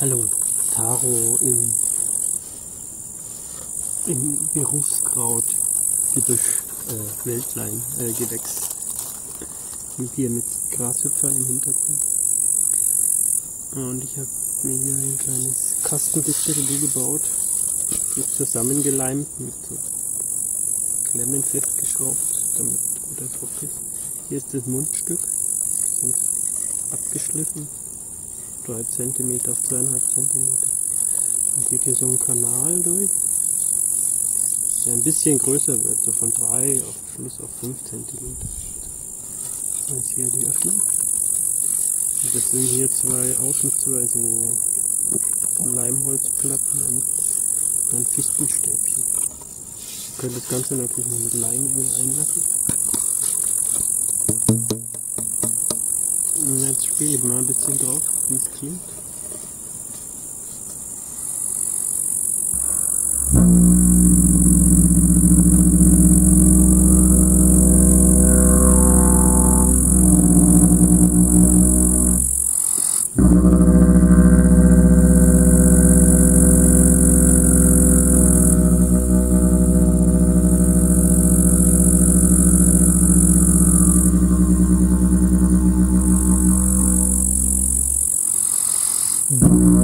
Hallo, Taro im, im Berufskraut-Gebüsch, äh, Wäldlein, äh, Gewächs. Und hier mit Grashüpfern im Hintergrund. Und ich habe mir hier ein kleines Kastendistello gebaut. Ist zusammengeleimt mit so Klemmen festgeschraubt, damit guter Druck ist. Hier ist das Mundstück, abgeschliffen. 3 cm auf 2,5 cm. Dann geht hier so ein Kanal durch, der ein bisschen größer wird, so von 3 auf Schluss auf 5 cm. Das ist hier die Öffnung. Und das sind hier zwei, außen zwei so Leimholzplatten und dann Fichtenstäbchen. Ihr könnt das Ganze natürlich noch mit Leinigung einlassen. Jetzt spiele ich mal ein bisschen drauf, wie es klingt. Mm-hmm.